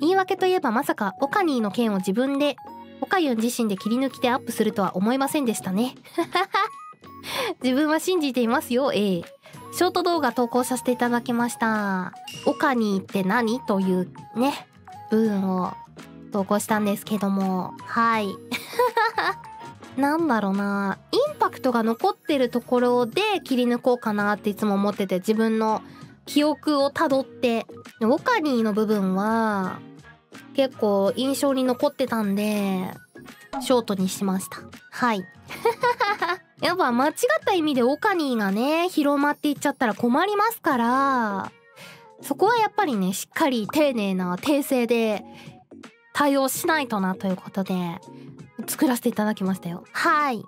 言い訳といえばまさかオカニーの件を自分でオカユン自身で切り抜きでアップするとは思いませんでしたね。自分は信じていますよ。ええショート動画投稿させていただきました。オカニーって何？というね部分を投稿したんですけども。はい。なんだろうな。インパクトが残ってるところで切り抜こうかなっていつも思ってて自分の記憶をたどってオカニーの部分は結構印象に残ってたんでショートにしました。はい。やっぱ間違った意味でオカニーがね広まっていっちゃったら困りますからそこはやっぱりねしっかり丁寧な訂正で対応しないとなということで作らせていただきましたよ。はい。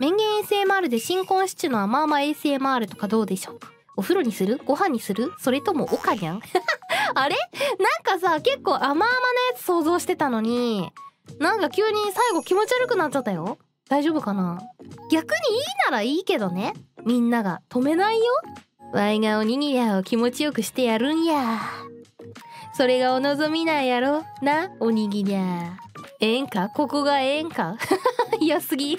面言 ASMR で新婚シチューの甘々 ASMR とかどうでしょう？かお風呂にする？ご飯にする？それともおかにゃん？あれ？なんかさ結構甘々なやつ想像してたのになんか急に最後気持ち悪くなっちゃったよ？大丈夫かな？逆にいいならいいけどね？みんなが止めないよ？わいがおにぎりを気持ちよくしてやるんや。それがお望みなんやろ？な？おにぎりゃええんか？ここがええんか？嫌すぎ。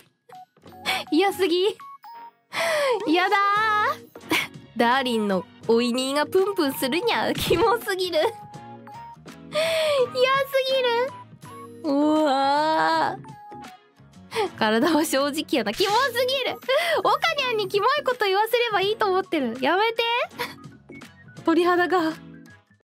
嫌すぎ。嫌だ。ダーリンのおいにがプンプンするにゃキモすぎる。嫌すぎる。うわ体は正直やな。キモすぎる。オカニャンにキモいこと言わせればいいと思ってる。やめて。鳥肌が。